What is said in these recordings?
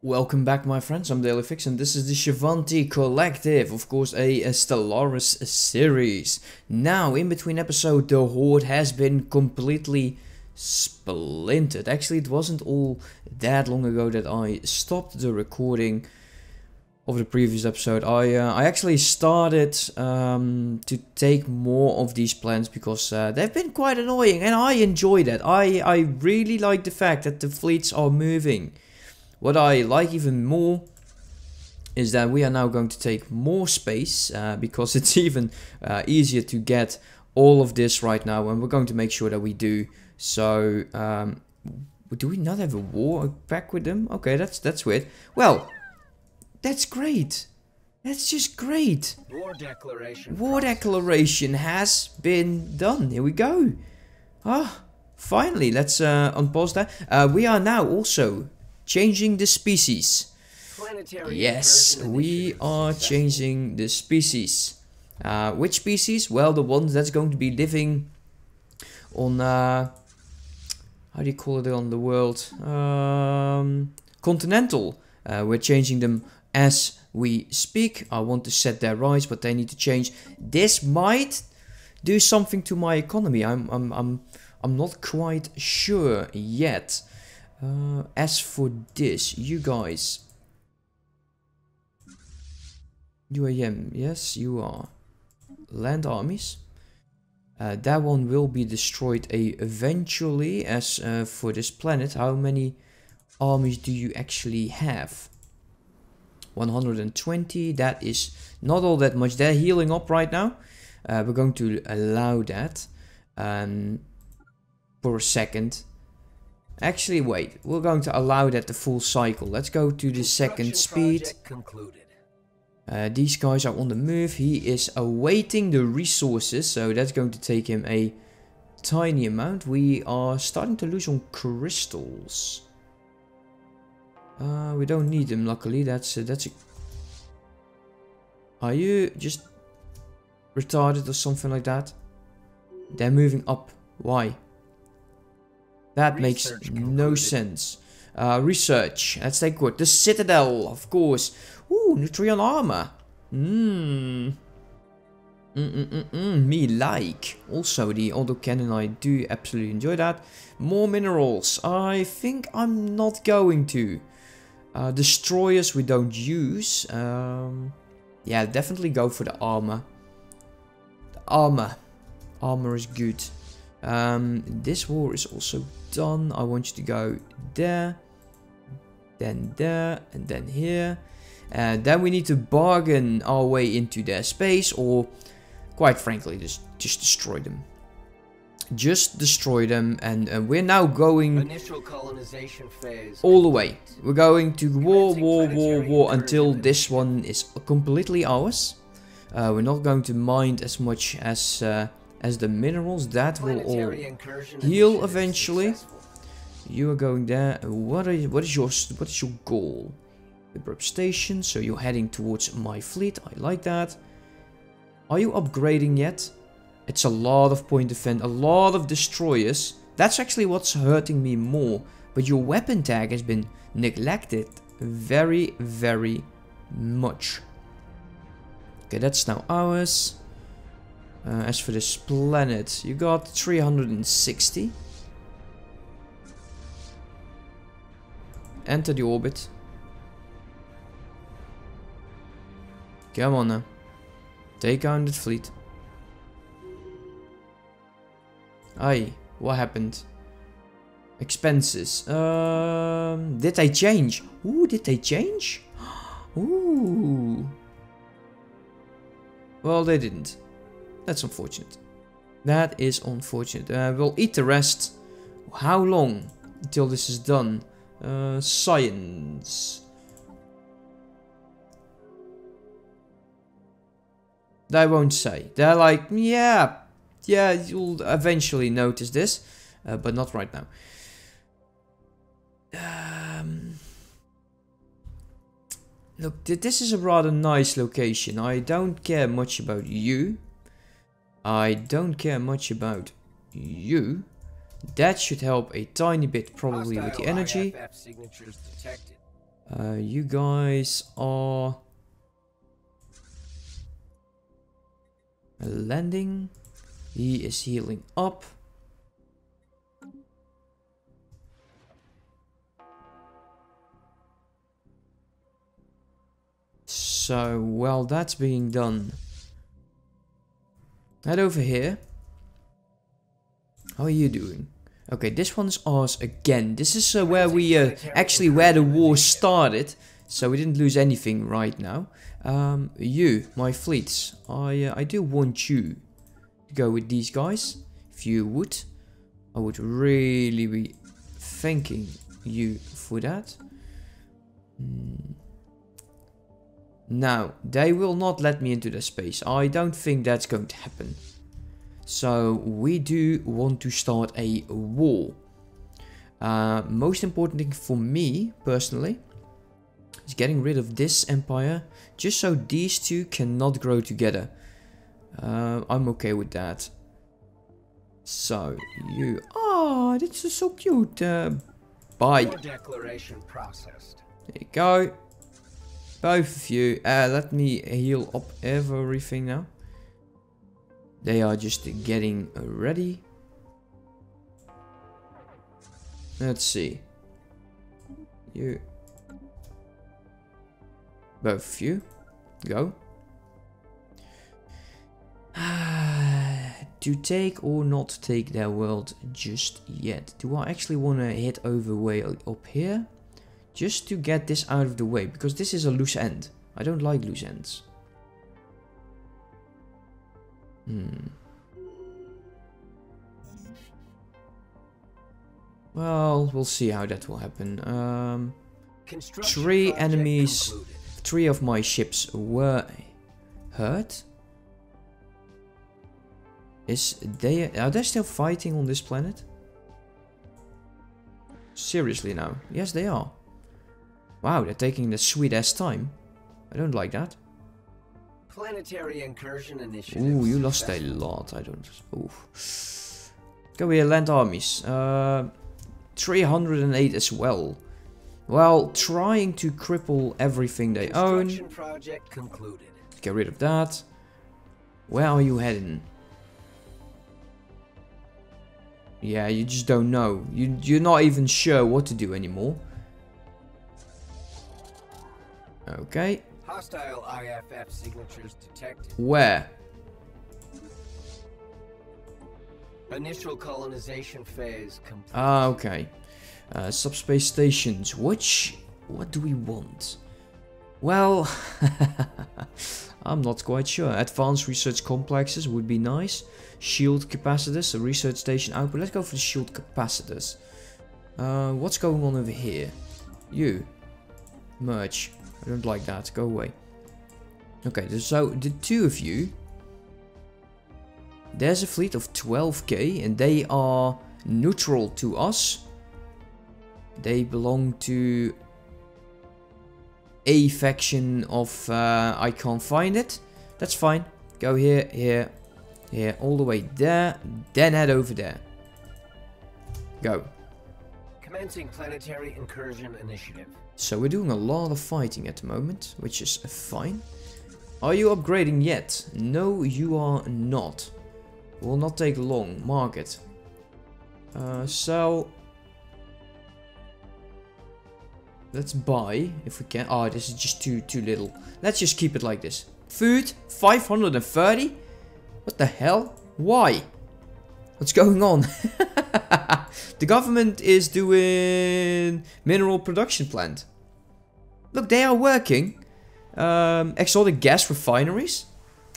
Welcome back my friends, I'm Dailyfix and this is the Cevanti Collective, of course a, a Stellaris series. Now, in between episode, the Horde has been completely splintered. Actually, it wasn't all that long ago that I stopped the recording of the previous episode. I uh, I actually started um, to take more of these plans because uh, they've been quite annoying and I enjoy that. I, I really like the fact that the fleets are moving. What I like even more is that we are now going to take more space uh, because it's even uh, easier to get all of this right now and we're going to make sure that we do. So, um, do we not have a war back with them? Okay, that's that's weird. Well, that's great. That's just great. War declaration. War declaration has been done. Here we go. Ah, finally. Let's uh, unpause that. Uh, we are now also changing the species. Planetary Yes, we are changing the species. Uh, which species? Well, the ones that's going to be living on, uh, how do you call it on the world? Um, continental. Uh, we're changing them as we speak. I want to set their rights, but they need to change. This might do something to my economy. I'm, I'm, I'm, I'm not quite sure yet. Uh, as for this, you guys, UAM, yes, you are. Land armies. Uh, that one will be destroyed eventually. As uh, for this planet, how many armies do you actually have? 120. That is not all that much. They're healing up right now. Uh, we're going to allow that um, for a second. Actually, wait. We're going to allow that the full cycle. Let's go to the second speed. Uh, these guys are on the move. He is awaiting the resources, so that's going to take him a tiny amount. We are starting to lose on crystals. Uh, we don't need them, luckily. That's uh, that's. A... Are you just retarded or something like that? They're moving up. Why? That makes no concluded. sense. Uh, research. Let's take what the Citadel, of course. Ooh, Neutronium armor. Mmm. Mm -mm -mm -mm. Me like. Also, the autocannon, I do absolutely enjoy that. More minerals. I think I'm not going to. Uh, destroyers we don't use. Um, yeah, definitely go for the armor. The armor. Armor is good. Um, this war is also done. I want you to go there, then there, and then here. And then we need to bargain our way into their space, or quite frankly, just just destroy them. Just destroy them, and, and we're now going Initial colonization phase. all the way. We're going to war, war, war, war until this one is completely ours. Uh, we're not going to mind as much as uh, as the minerals. That will all heal eventually. You are going there. What are you, what is your what is your goal? Abrupt station. So you're heading towards my fleet. I like that. Are you upgrading yet? It's a lot of point defense, a lot of destroyers. That's actually what's hurting me more. But your weapon tag has been neglected very, very much. Okay, that's now ours. Uh, as for this planet, you got 360. Enter the orbit. Come on now. Take on that fleet. Aye, what happened? Expenses. Um, did they change? Ooh, did they change? Ooh. Well, they didn't. That's unfortunate. That is unfortunate. Uh, we'll eat the rest. How long until this is done? Uh, science. They won't say. They're like, yeah, yeah, you'll eventually notice this, uh, but not right now. Um, look, th- this is a rather nice location. I don't care much about you. I don't care much about you. That should help a tiny bit, probably with the energy. Uh, you guys are landing. He is healing up. So, while that's being done, head over here. How are you doing? Okay, this one's ours again. This is uh, where we, uh, actually where the war started. So we didn't lose anything right now. Um, you, my fleets, I, uh, I do want you to go with these guys. If you would, I would really be thanking you for that. Hmm. Now, they will not let me into the space. I don't think that's going to happen. So, we do want to start a war. Uh, most important thing for me, personally, is getting rid of this empire. Just so these two cannot grow together. Uh, I'm okay with that. So, you... Oh, this is so cute. Uh, bye. Your declaration processed. There you go. Both of you. Uh, let me heal up everything now. They are just getting ready. Let's see. You. Both of you. Go. to take or not take their world just yet. Do I actually want to head over way up here? Just to get this out of the way, because this is a loose end. I don't like loose ends. Hmm. Well, we'll see how that will happen. Um, Three enemies. concluded. three of my ships were hurt. Is they are they still fighting on this planet? Seriously now? Yes, they are. Wow, they're taking the sweet ass time. I don't like that. Planetary incursion initiative. Ooh, you lost a lot. I don't. Ooh. Go here, land armies. Uh, 308 as well. Well, trying to cripple everything they own. Project concluded. Get rid of that. Where are you heading? Yeah, you just don't know. You, you're not even sure what to do anymore. Okay. Hostile IFF signatures detected. Where? Initial colonization phase complete. Ah, okay. Uh, subspace stations. Which... What do we want? Well... I'm not quite sure. Advanced research complexes would be nice. Shield capacitors, a research station output. Let's go for the shield capacitors. Uh, what's going on over here? You. Merge. I don't like that. Go away. Okay, so the two of you. There's a fleet of 12k and they are neutral to us. They belong to a faction of... Uh, I can't find it. That's fine. Go here, here, here, all the way there. Then head over there. Go. Commencing planetary incursion initiative. So we're doing a lot of fighting at the moment, which is fine. Are you upgrading yet? No, you are not. Will not take long. Market. Uh, sell. Let's buy if we can. Oh, this is just too too little. Let's just keep it like this. Food 530. What the hell? Why? What's going on? the government is doing mineral production plant. Look, they are working. Um, exotic gas refineries.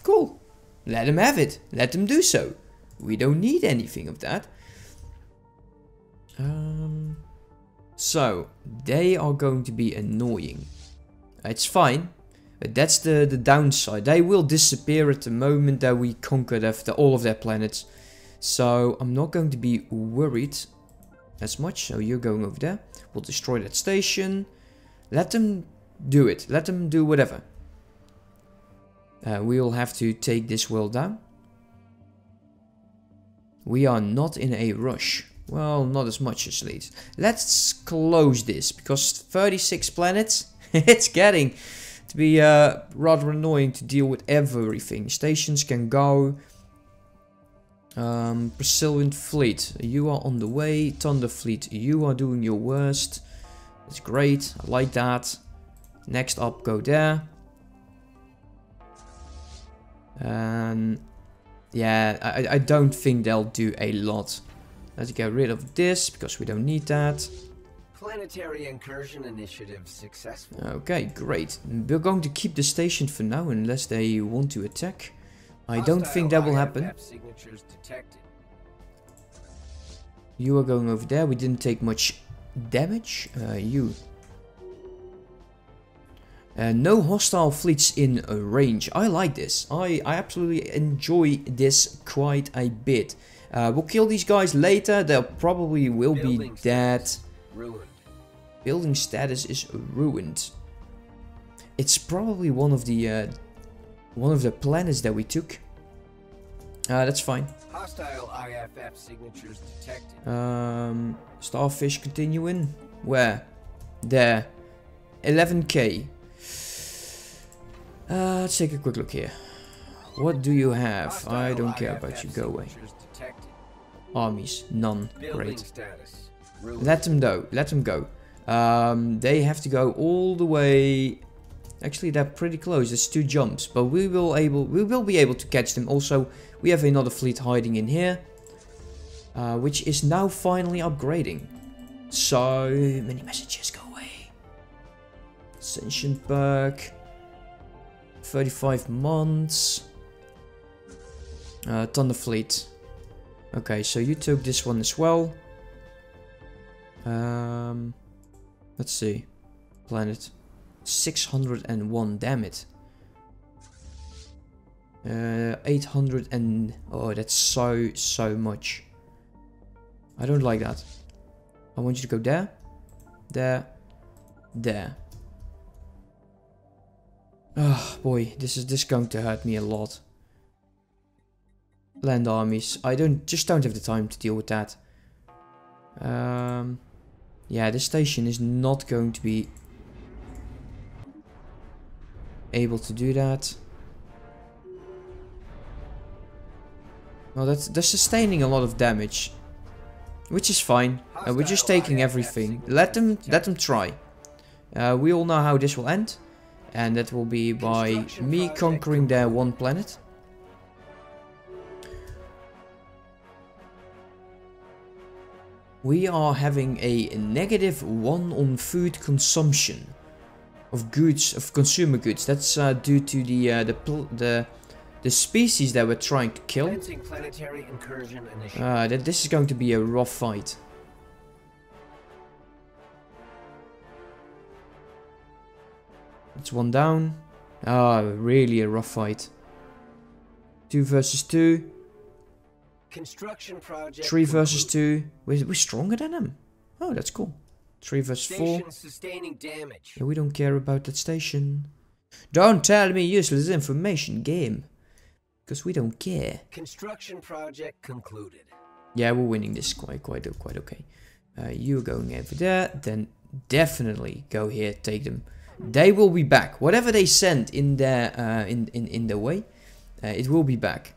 Cool. Let them have it. Let them do so. We don't need anything of that. Um, so, they are going to be annoying. It's fine. But that's the, the downside. They will disappear at the moment that we conquer the, all of their planets. So, I'm not going to be worried as much. So, you're going over there. We'll destroy that station. Let them do it. Let them do whatever. Uh, we will have to take this world down. We are not in a rush. Well, not as much as least. Let's close this, because 36 planets, it's getting to be uh, rather annoying to deal with everything. Stations can go. Um, Brazilian Fleet, you are on the way. Thunder Fleet, you are doing your worst. That's great, I like that. Next up, go there. And yeah, I, I don't think they'll do a lot. Let's get rid of this because we don't need that. Planetary incursion initiative successful. Okay, great. We're going to keep the station for now unless they want to attack. I don't think that will happen. IFF signatures detected. You are going over there. We didn't take much damage. Uh, you. Uh, no hostile fleets in range. I like this. I, I absolutely enjoy this quite a bit. Uh, we'll kill these guys later. They probably will be dead. Ruined. Building status is ruined. It's probably one of the uh, one of the planets that we took. Uh, that's fine. Hostile IFF signatures detected. Um, starfish continuing. Where? There. 11k. Uh, let's take a quick look here. What do you have? I don't care IFF about you. Go away. detected. Armies. None. Great. Let them go. Let them go. Um, they have to go all the way. Actually, they're pretty close. It's two jumps, but we will able we will be able to catch them. Also, we have another fleet hiding in here, uh, which is now finally upgrading. So many messages. Go away. Ascension perk. 35 months. Uh, Thunder Fleet. Okay, so you took this one as well. Um, let's see. Planet. 601, damn it. Uh, 800 and... Oh, that's so, so much. I don't like that. I want you to go there. There. There. Oh, boy. This is this is going to hurt me a lot. Land armies. I don't just don't have the time to deal with that. Um... Yeah, this station is not going to be able to do that. Well, that's they're sustaining a lot of damage, which is fine. Uh, we're just taking everything. Let them let them try. Uh, we all know how this will end, and that will be by me conquering their one planet. we are having a negative one on food consumption of goods of consumer goods. That's uh, due to the uh, the the the species that we're trying to kill. Commencing planetary incursion initiative. Uh, that this is going to be a rough fight. It's one down. Ah, really a rough fight. Two versus two. Construction project. Three versus two. We're, we're stronger than them. Oh, that's cool. Three versus four. Sustaining damage. Yeah, we don't care about that station. Don't tell me useless information, game. Because we don't care. Construction project concluded. Yeah, we're winning this quite, quite, quite okay. Uh, you're going over there, then definitely go here, take them. They will be back. Whatever they send in their, uh, in, in, in their way, uh, it will be back.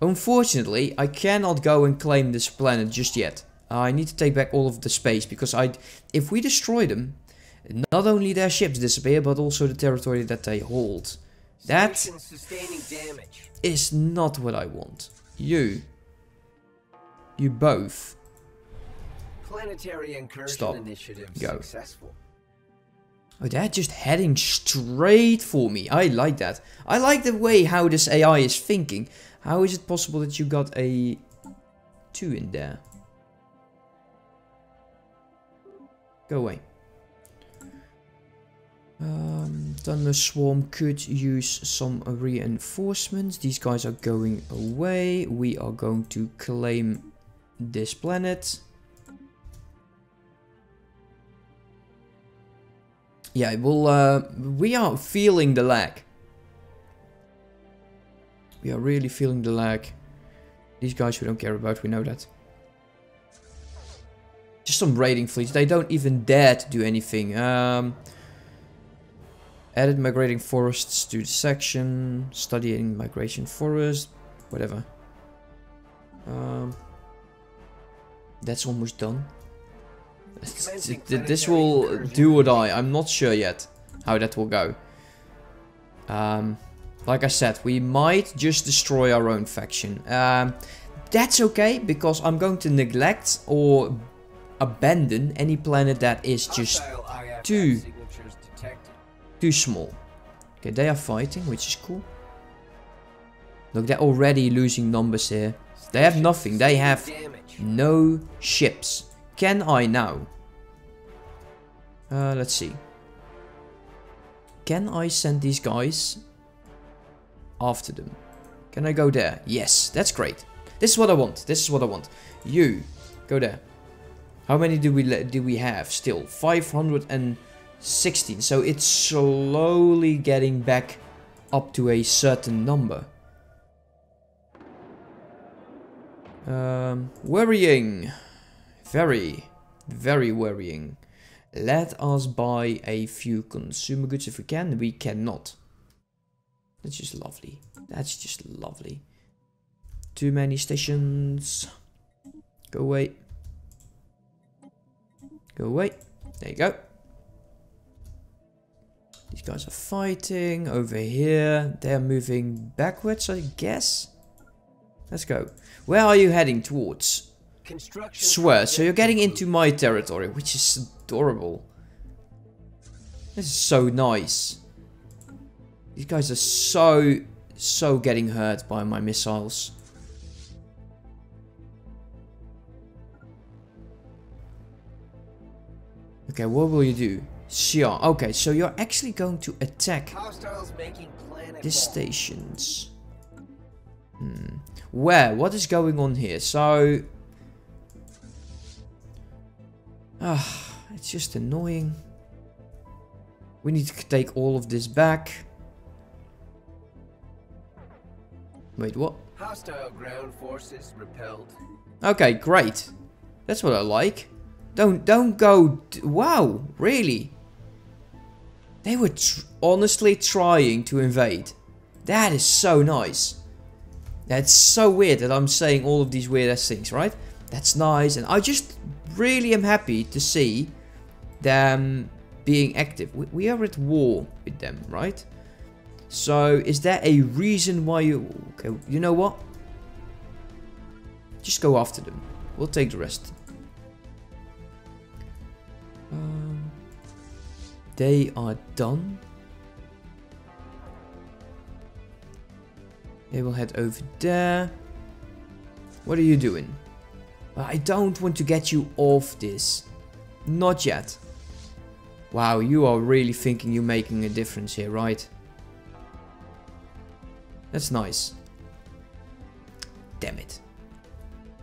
Unfortunately, I cannot go and claim this planet just yet. Uh, I need to take back all of the space because I, if we destroy them, not only their ships disappear, but also the territory that they hold. That Station sustaining damage. is not what I want. You, you both. Planetary incursion Stop. initiative Go. successful. Oh, they're just heading straight for me. I like that. I like the way how this AI is thinking. How is it possible that you got a 2 in there? Go away. Um, Thunder Swarm could use some reinforcements. These guys are going away. We are going to claim this planet. Yeah, well, uh, we are feeling the lag. We are really feeling the lag. These guys we don't care about, we know that. Just some raiding fleets. They don't even dare to do anything. Um, added migrating forests to the section. Studying migration forest. Whatever. Um, that's almost done. This will do or die. I'm not sure yet how that will go. Um, like I said, we might just destroy our own faction. Um, that's okay, because I'm going to neglect or abandon any planet that is just too, too small. Okay, they are fighting, which is cool. Look, they're already losing numbers here. They have nothing. They have no ships. Can I now? Uh, let's see. Can I send these guys after them? Can I go there? Yes, that's great. This is what I want. This is what I want. You, go there. How many do we do we have still? 516. So it's slowly getting back up to a certain number. Um, worrying. Very, very worrying. Let us buy a few consumer goods if we can. We cannot. That's just lovely. That's just lovely. Too many stations. Go away. Go away. There you go. These guys are fighting over here. They're moving backwards, I guess. Let's go. Where are you heading towards? Swear, so you're getting into my territory, which is adorable. This is so nice. These guys are so, so getting hurt by my missiles. Okay, what will you do? Xian. Okay, so you're actually going to attack these stations. Hmm. Where? What is going on here? So... Ah, it's just annoying. We need to take all of this back. Wait, what? Hostile ground forces repelled. Okay, great. That's what I like. Don't don't go. Wow, really? They were tr honestly trying to invade. That is so nice. That's so weird that I'm saying all of these weird ass things, right? That's nice, and I just really am happy to see them being active. We, we are at war with them, right? So, is there a reason why you... Okay, you know what? Just go after them. We'll take the rest. They are done. They will head over there. What are you doing? I don't want to get you off this. Not yet. Wow, you are really thinking you're making a difference here, right? That's nice. Damn it.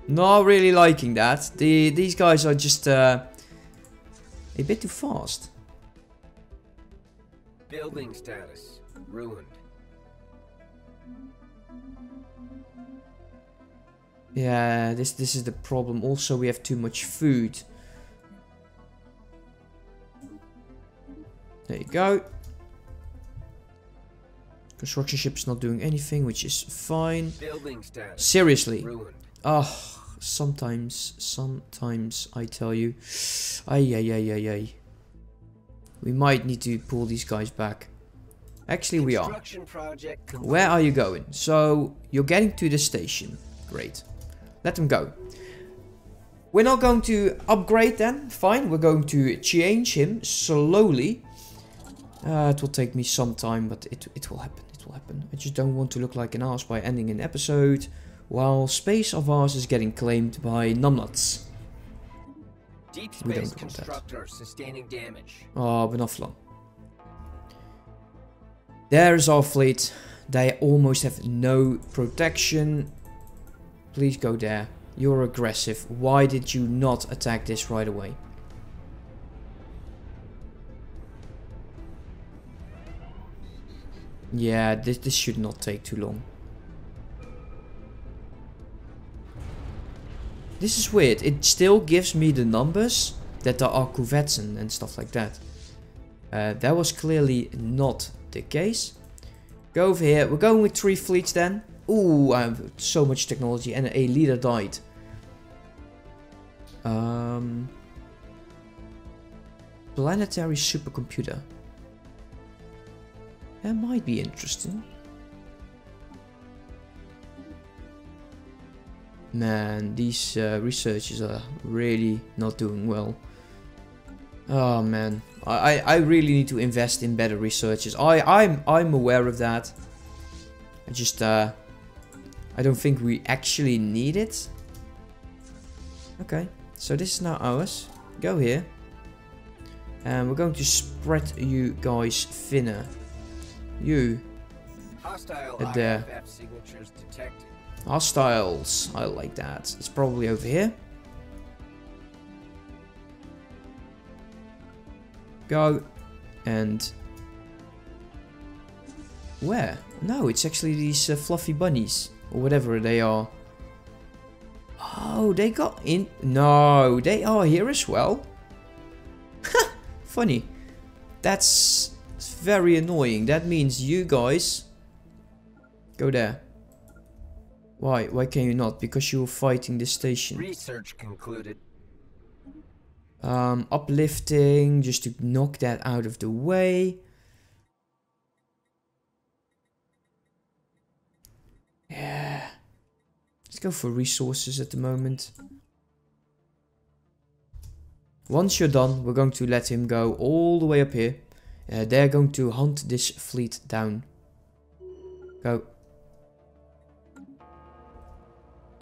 Not really liking that. The These guys are just uh, a bit too fast. Building status. Ruined. Yeah, this this is the problem. Also, we have too much food. There you go. Construction ship's not doing anything, which is fine. Seriously. Oh, sometimes, sometimes I tell you. Ay, ay, ay, ay, ay. We might need to pull these guys back. Actually, we are. Where are you going? So, you're getting to the station. Great. Let them go. We're not going to upgrade then. Fine, we're going to change him slowly. Uh, it will take me some time, but it, it will happen. It will happen. I just don't want to look like an ass by ending an episode while space of ours is getting claimed by numbnuts. Deep space we don't want constructor that. sustaining damage. Ah, oh, but not long. There's our fleet. They almost have no protection. Please go there. You're aggressive. Why did you not attack this right away? Yeah, this, this should not take too long. This is weird. It still gives me the numbers that there are corvettes and, and stuff like that. Uh, that was clearly not the case. Go over here. We're going with three fleets then. Ooh, I have so much technology and a leader died. Um, planetary supercomputer. That might be interesting. Man, these uh, researchers are really not doing well. Oh man, I, I really need to invest in better researchers. I I'm I'm aware of that. I just uh, I don't think we actually need it. Okay, so this is now ours. Go here, and we're going to spread you guys thinner. You. Hostile there. signatures detected. Hostiles. I like that. It's probably over here. Go. And... Where? No, it's actually these uh, fluffy bunnies. Or whatever they are. Oh, they got in... No, they are here as well. Funny. That's very annoying. That means you guys... Go there. Why? Why can you not? Because you're fighting the station. Research concluded. Um, uplifting, just to knock that out of the way. Yeah. Let's go for resources at the moment. Once you're done, we're going to let him go all the way up here. Uh, they're going to hunt this fleet down. Go.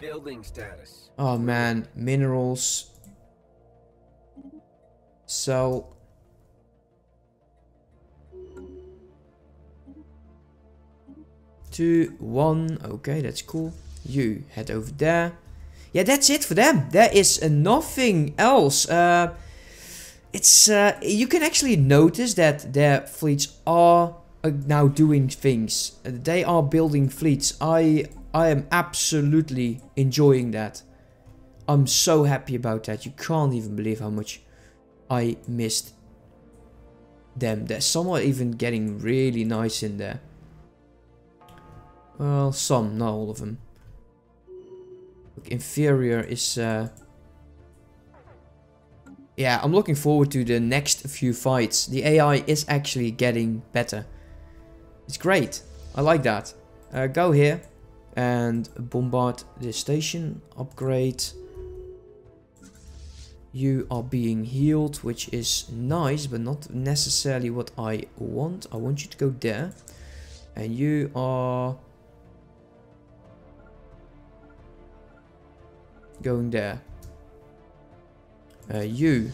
Building status. Oh man, minerals. So. Two, one, okay, that's cool. You head over there. Yeah, that's it for them. There is nothing else. Uh, it's uh, you can actually notice that their fleets are uh, now doing things. They are building fleets. I I am absolutely enjoying that. I'm so happy about that. You can't even believe how much I missed them. There's some are even getting really nice in there. Well, some, not all of them. Look, inferior is... Uh... Yeah, I'm looking forward to the next few fights. The AI is actually getting better. It's great. I like that. Uh, go here and bombard the station, upgrade. You are being healed, which is nice, but not necessarily what I want. I want you to go there. And you are... Going there. Uh, you.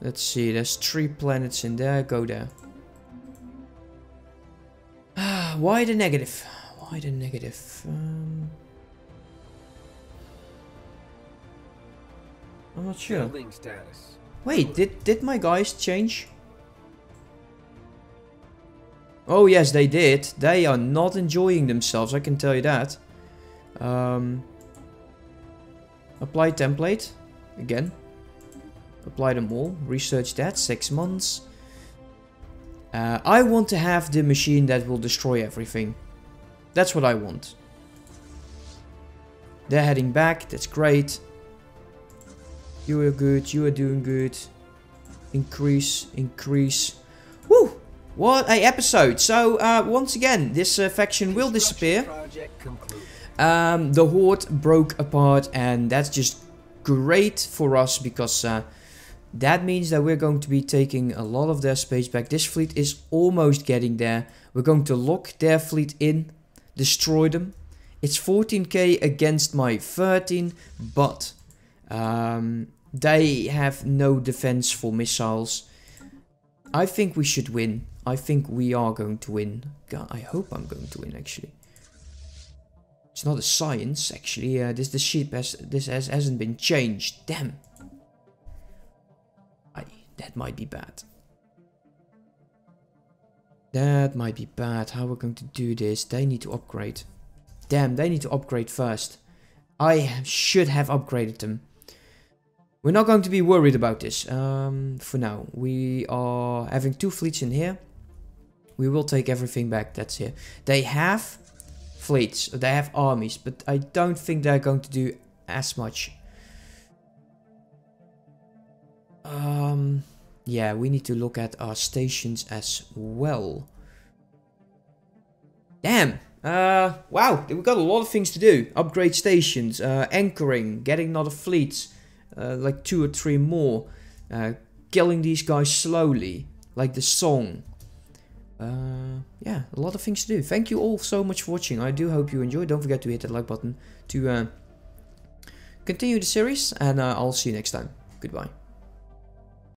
Let's see, there's three planets in there. Go there. Why the negative? Why the negative? Um, I'm not sure. Status. Wait, did did my guys change? Oh yes, they did. They are not enjoying themselves, I can tell you that. Um, apply template. Again. Apply them all. Research that. Six months. Uh, I want to have the machine that will destroy everything. That's what I want. They're heading back, that's great. You are good, you are doing good. Increase, increase. Woo! What a episode. So, uh, once again, this uh, faction will disappear. Um, the Horde broke apart and that's just great for us because uh, that means that we're going to be taking a lot of their space back. This fleet is almost getting there. We're going to lock their fleet in, destroy them. It's 14k against my 13, but um, they have no defense for missiles. I think we should win. I think we are going to win. God, I hope I'm going to win actually. It's not a science actually. Uh, this the ship has this has hasn't been changed. Damn. That might be bad. That might be bad. How we're going to do this? They need to upgrade. Damn, they need to upgrade first. I should have upgraded them. We're not going to be worried about this um, for now. We are having two fleets in here. We will take everything back that's here. They have fleets, they have armies, but I don't think they're going to do as much. Um, yeah, we need to look at our stations as well. Damn! Uh, wow, we've got a lot of things to do. Upgrade stations, uh, anchoring, getting another fleet, uh, like two or three more. Uh, killing these guys slowly, like the song. Uh, yeah, a lot of things to do. Thank you all so much for watching. I do hope you enjoyed. Don't forget to hit that like button to uh, continue the series, and uh, I'll see you next time. Goodbye.